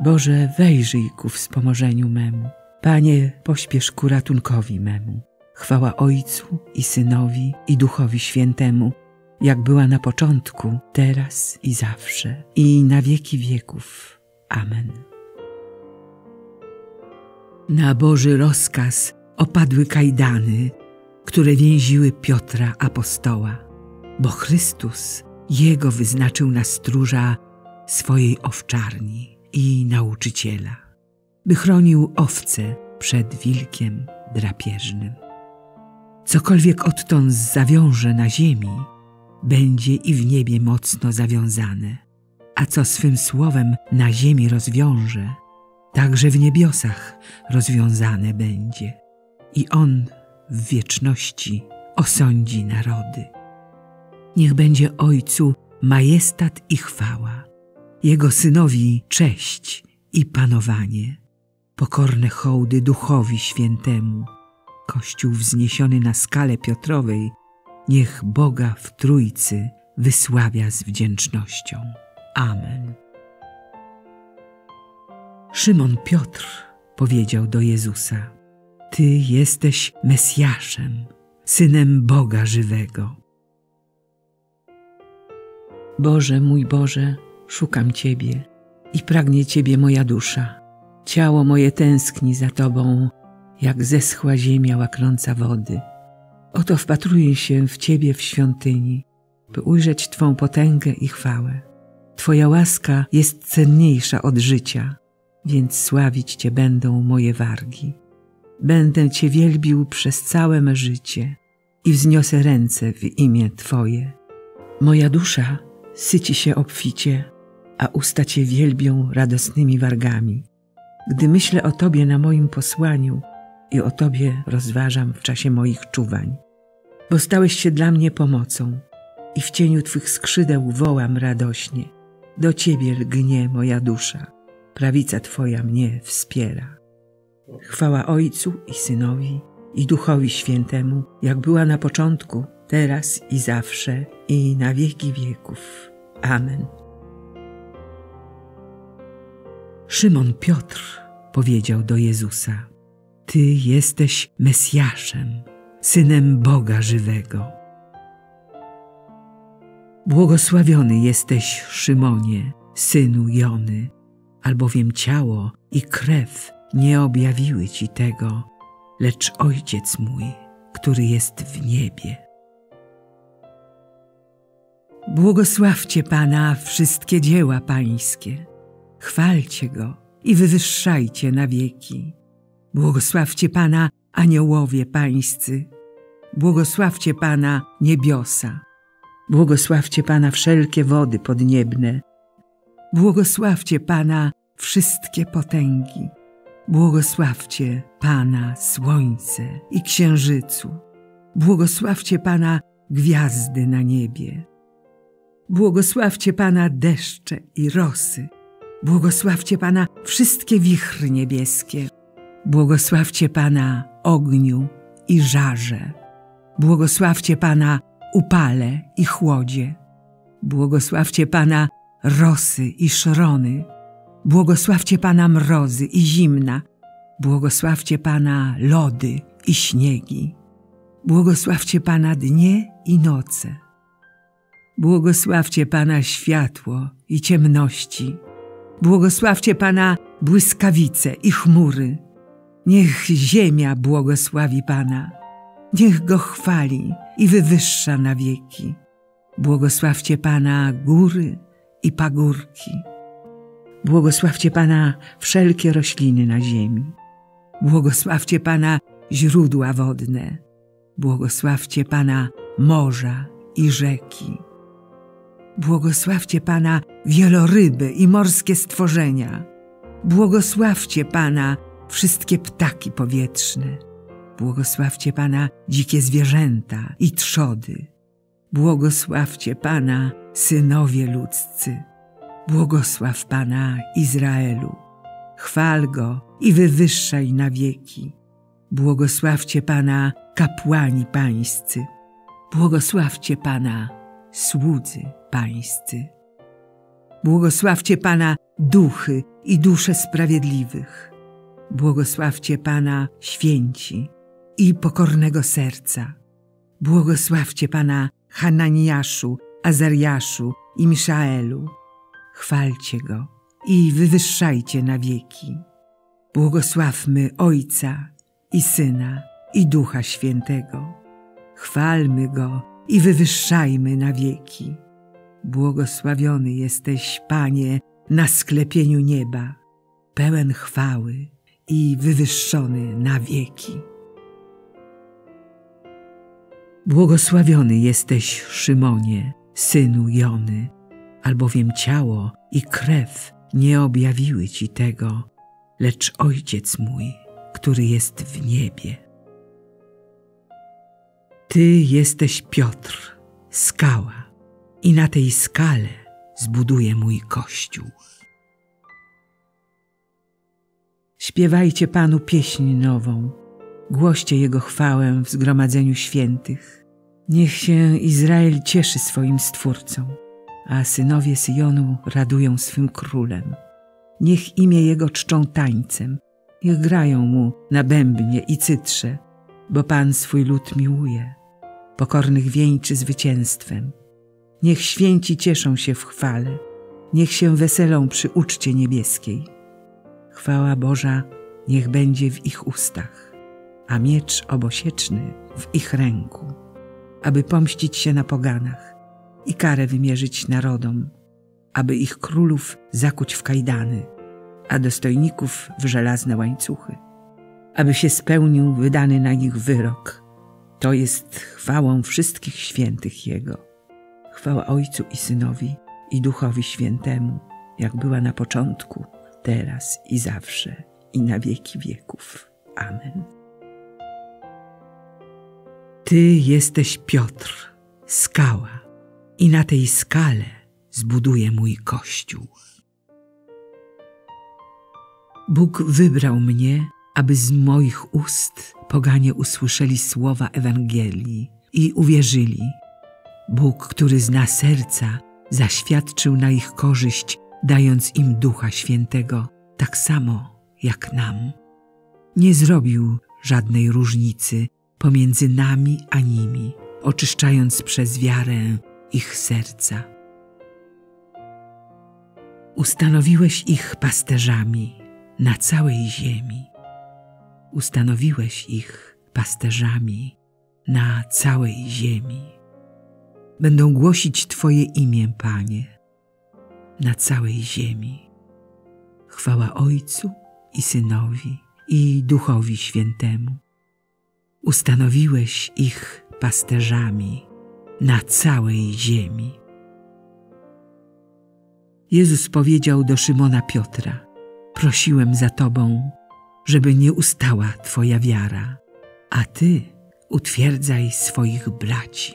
Boże, wejrzyj ku wspomożeniu memu. Panie, pośpiesz ku ratunkowi memu. Chwała Ojcu i Synowi i Duchowi Świętemu, jak była na początku, teraz i zawsze, i na wieki wieków. Amen. Na Boży rozkaz opadły kajdany, które więziły Piotra apostoła, bo Chrystus Jego wyznaczył na stróża swojej owczarni i nauczyciela, by chronił owce przed wilkiem drapieżnym. Cokolwiek odtąd zawiąże na ziemi, będzie i w niebie mocno zawiązane, a co swym słowem na ziemi rozwiąże, także w niebiosach rozwiązane będzie. I On w wieczności osądzi narody. Niech będzie Ojcu majestat i chwała, Jego Synowi cześć i panowanie, pokorne hołdy Duchowi Świętemu, Kościół wzniesiony na skalę Piotrowej, niech Boga w Trójcy wysławia z wdzięcznością. Amen. Szymon Piotr powiedział do Jezusa: Ty jesteś Mesjaszem, synem Boga żywego. Boże, mój Boże, szukam Ciebie i pragnie Ciebie moja dusza. Ciało moje tęskni za Tobą, jak zeschła ziemia łaknąca wody. Oto wpatruję się w Ciebie w świątyni, by ujrzeć Twą potęgę i chwałę. Twoja łaska jest cenniejsza od życia, więc sławić Cię będą moje wargi. Będę Cię wielbił przez całe me życie i wzniosę ręce w imię Twoje. Moja dusza syci się obficie, a usta Cię wielbią radosnymi wargami. Gdy myślę o Tobie na moim posłaniu i o Tobie rozważam w czasie moich czuwań, bo stałeś się dla mnie pomocą i w cieniu Twych skrzydeł wołam radośnie. Do Ciebie lgnie moja dusza, prawica Twoja mnie wspiera. Chwała Ojcu i Synowi i Duchowi Świętemu, jak była na początku, teraz i zawsze, i na wieki wieków. Amen. Szymon Piotr powiedział do Jezusa: Ty jesteś Mesjaszem, synem Boga żywego. Błogosławiony jesteś, Szymonie, synu Jony, albowiem ciało i krew nie objawiły ci tego, lecz Ojciec mój, który jest w niebie. Błogosławcie Pana wszystkie dzieła Pańskie, chwalcie Go i wywyższajcie na wieki. Błogosławcie Pana aniołowie Pańscy, błogosławcie Pana niebiosa, błogosławcie Pana wszelkie wody podniebne, błogosławcie Pana wszystkie potęgi, błogosławcie Pana słońce i księżycu, błogosławcie Pana gwiazdy na niebie. Błogosławcie Pana deszcze i rosy. Błogosławcie Pana wszystkie wichry niebieskie. Błogosławcie Pana ogniu i żarze. Błogosławcie Pana upale i chłodzie. Błogosławcie Pana rosy i szrony. Błogosławcie Pana mrozy i zimna. Błogosławcie Pana lody i śniegi. Błogosławcie Pana dnie i noce. Błogosławcie Pana światło i ciemności. Błogosławcie Pana błyskawice i chmury. Niech ziemia błogosławi Pana. Niech Go chwali i wywyższa na wieki. Błogosławcie Pana góry i pagórki. Błogosławcie Pana wszelkie rośliny na ziemi. Błogosławcie Pana źródła wodne. Błogosławcie Pana morza i rzeki. Błogosławcie Pana wieloryby i morskie stworzenia. Błogosławcie Pana wszystkie ptaki powietrzne. Błogosławcie Pana dzikie zwierzęta i trzody. Błogosławcie Pana synowie ludzcy. Błogosław Pana Izraelu. Chwal Go i wywyższaj na wieki. Błogosławcie Pana kapłani pańscy. Błogosławcie Pana słudzy pańscy. Błogosławcie Pana duchy i dusze sprawiedliwych. Błogosławcie Pana święci i pokornego serca. Błogosławcie Pana Hananiaszu, Azariaszu i Miszaelu. Chwalcie Go i wywyższajcie na wieki. Błogosławmy Ojca i Syna i Ducha Świętego. Chwalmy Go i wywyższajmy na wieki. Błogosławiony jesteś, Panie, na sklepieniu nieba, pełen chwały i wywyższony na wieki. Błogosławiony jesteś, Szymonie, synu Jony, albowiem ciało i krew nie objawiły ci tego, lecz Ojciec mój, który jest w niebie. Ty jesteś Piotr, skała, i na tej skale zbuduję mój kościół. Śpiewajcie Panu pieśń nową, głoście Jego chwałę w zgromadzeniu świętych. Niech się Izrael cieszy swoim Stwórcą, a synowie Syjonu radują swym królem. Niech imię Jego czczą tańcem, niech grają Mu na bębnie i cytrze, bo Pan swój lud miłuje, pokornych wieńczy zwycięstwem. Niech święci cieszą się w chwale, niech się weselą przy uczcie niebieskiej. Chwała Boża niech będzie w ich ustach, a miecz obosieczny w ich ręku, aby pomścić się na poganach i karę wymierzyć narodom, aby ich królów zakuć w kajdany, a dostojników w żelazne łańcuchy, aby się spełnił wydany na nich wyrok. To jest chwałą wszystkich świętych Jego. Chwała Ojcu i Synowi i Duchowi Świętemu, jak była na początku, teraz i zawsze, i na wieki wieków. Amen. Ty jesteś Piotr, skała, i na tej skale zbuduję mój kościół. Bóg wybrał mnie, aby z moich ust poganie usłyszeli słowa Ewangelii i uwierzyli. Bóg, który zna serca, zaświadczył na ich korzyść, dając im Ducha Świętego, tak samo jak nam. Nie zrobił żadnej różnicy pomiędzy nami a nimi, oczyszczając przez wiarę ich serca. Ustanowiłeś ich pasterzami na całej ziemi. Ustanowiłeś ich pasterzami na całej ziemi. Będą głosić Twoje imię, Panie, na całej ziemi. Chwała Ojcu i Synowi i Duchowi Świętemu. Ustanowiłeś ich pasterzami na całej ziemi. Jezus powiedział do Szymona Piotra: Prosiłem za tobą, żeby nie ustała twoja wiara, a ty utwierdzaj swoich braci.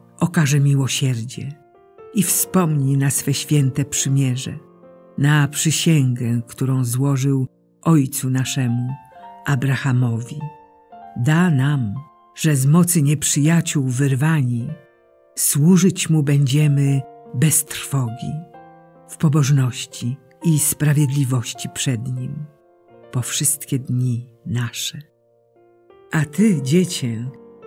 okaże miłosierdzie i wspomni na swe święte przymierze, na przysięgę, którą złożył Ojcu naszemu, Abrahamowi. Da nam, że z mocy nieprzyjaciół wyrwani, służyć Mu będziemy bez trwogi, w pobożności i sprawiedliwości przed Nim, po wszystkie dni nasze. A Ty, dziecię,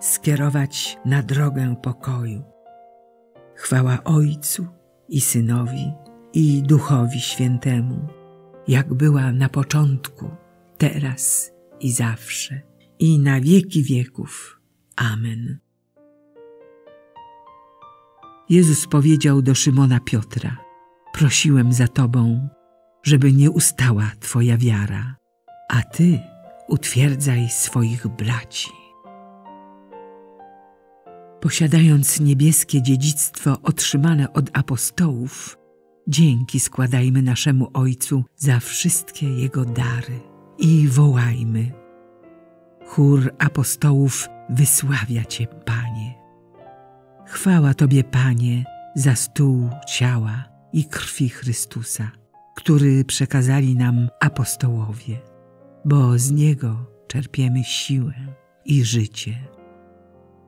skierować na drogę pokoju. Chwała Ojcu i Synowi, i Duchowi Świętemu, jak była na początku, teraz i zawsze, i na wieki wieków. Amen. Jezus powiedział do Szymona Piotra: Prosiłem za tobą, żeby nie ustała twoja wiara, a ty utwierdzaj swoich braci. Posiadając niebieskie dziedzictwo otrzymane od apostołów, dzięki składajmy naszemu Ojcu za wszystkie Jego dary i wołajmy. Chór apostołów wysławia Cię, Panie. Chwała Tobie, Panie, za stół ciała i krwi Chrystusa, który przekazali nam apostołowie, bo z Niego czerpiemy siłę i życie.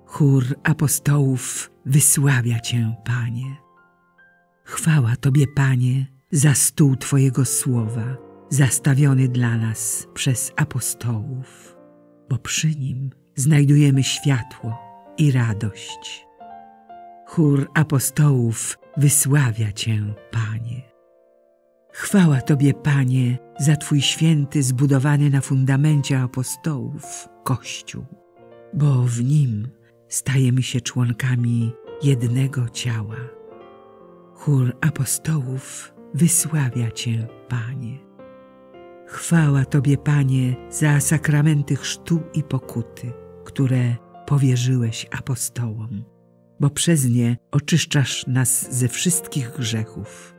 Chór apostołów wysławia Cię, Panie. Chwała Tobie, Panie, za stół Twojego słowa, zastawiony dla nas przez apostołów, bo przy nim znajdujemy światło i radość. Chór apostołów wysławia Cię, Panie. Chwała Tobie, Panie, za Twój święty, zbudowany na fundamencie apostołów Kościół, bo w nim stajemy się członkami jednego ciała. Chór apostołów wysławia Cię, Panie. Chwała Tobie, Panie, za sakramenty chrztu i pokuty, które powierzyłeś apostołom, bo przez nie oczyszczasz nas ze wszystkich grzechów.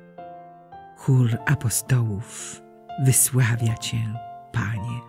Chór apostołów wysławia Cię, Panie.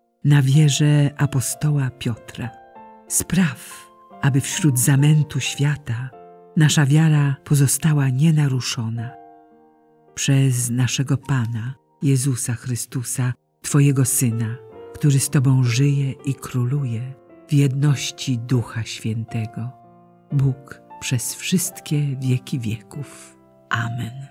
na wierze apostoła Piotra. Spraw, aby wśród zamętu świata nasza wiara pozostała nienaruszona. Przez naszego Pana, Jezusa Chrystusa, Twojego Syna, który z Tobą żyje i króluje w jedności Ducha Świętego. Bóg przez wszystkie wieki wieków. Amen.